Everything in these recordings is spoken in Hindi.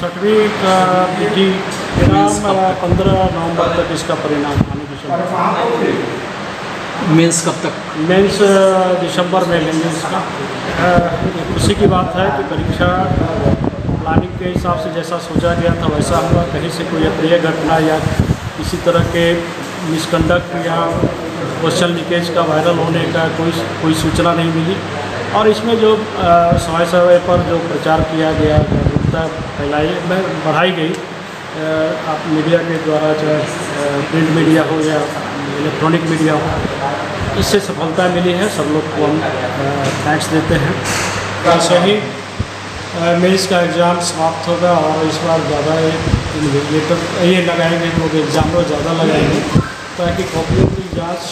छठवीं का विधि परिणाम पंद्रह नवंबर तक इसका परिणाम आने की संभावना मेंस कब तक? मेंस दिसंबर में लेंगे इसका। खुशी की बात है कि परीक्षा प्लानिंग के हिसाब से जैसा सोचा गया था वैसा हुआ। कहीं से कोई अप्रिय घटना या किसी तरह के मिसकंडक्ट या क्वेश्चन लीकेज का वायरल होने का कोई कोई सूचना नहीं मिली। और इसमें जो समय समय पर जो प्रचार किया गया जागरूकता फैलाई, में बढ़ाई गई। आप मीडिया के द्वारा चाहे प्रिंट मीडिया हो या इलेक्ट्रॉनिक मीडिया हो, इससे सफलता मिली है। सब लोग को हम थैंक्स देते हैं। ऐसे ही मेंस का एग्ज़ाम समाप्त होगा और इस बार ज़्यादा इन्विजिलेटर ये लगाएँगे लोग एग्ज़ाम ज़्यादा लगाएँगे, ताकि कॉपियों की जाँच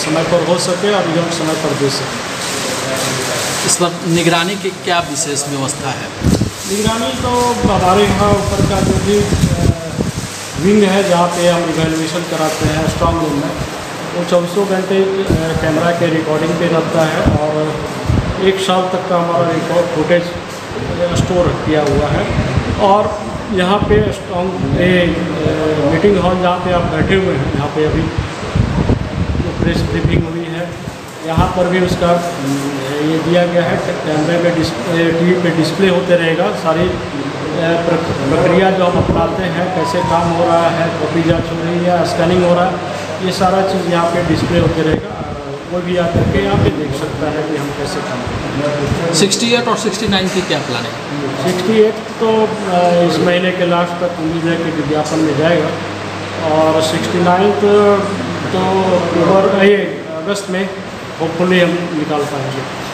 समय पर हो सके और रिज़ल्ट समय पर दे सके। इस पर निगरानी की क्या विशेष व्यवस्था है? निगरानी तो हमारे यहाँ ऊपर का जो भी विंग है जहाँ पे हम इवेलुएशन कराते हैं स्ट्रॉन्ग रूम में, वो चौबीसों घंटे कैमरा के रिकॉर्डिंग पे रहता है और एक साल तक का हमारा रिकॉर्ड फुटेज स्टोर किया हुआ है। और यहाँ पे स्ट्रॉन्ग ए मीटिंग हॉल जहाँ पे आप बैठे हुए हैं यहाँ पे अभी प्रेस ब्रीफिंग हुई है यहाँ पर भी उसका ये दिया गया है कैमरे में डिस्प्ले टीवी पे डिस्प्ले होते रहेगा सारी प्रक्रिया जो हम अपनाते हैं कैसे काम हो रहा है कॉपी जाँच हो रही है स्कैनिंग हो रहा है ये सारा चीज़ यहाँ पे डिस्प्ले होते रहेगा कोई भी आकर के यहाँ पे देख सकता है कि हम कैसे काम हैं। 68 और 69 की क्या प्लानिंग सिक्सटी एट तो इस महीने के लास्ट तक उम्मीद है कि विज्ञापन में जाएगा और सिक्सटी नाइन्थ तो अक्टूबर ये अगस्त में होपफुली हम निकाल पाएंगे